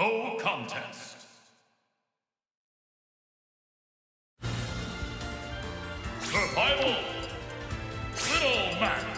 No contest. Survival. Little man.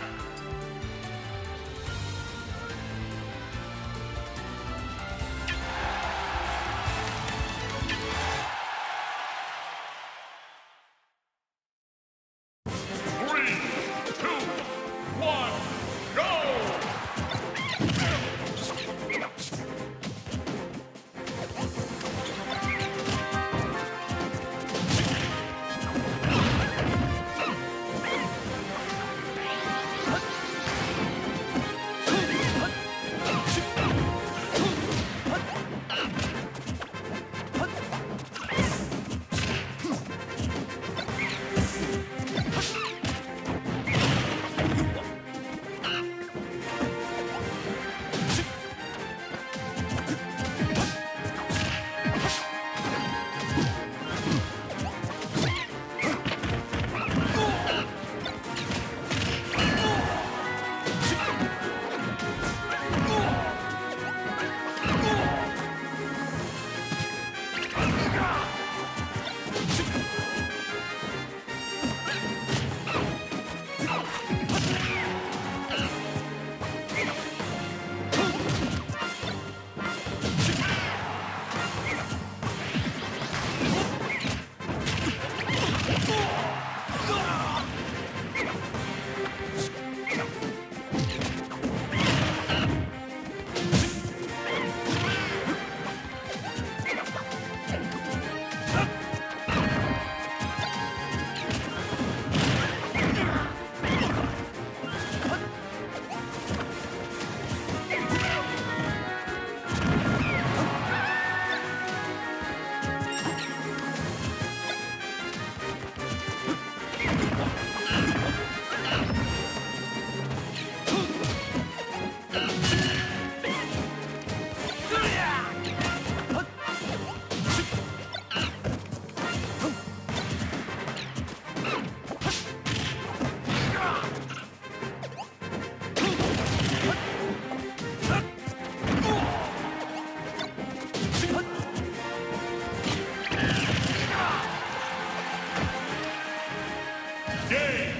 game.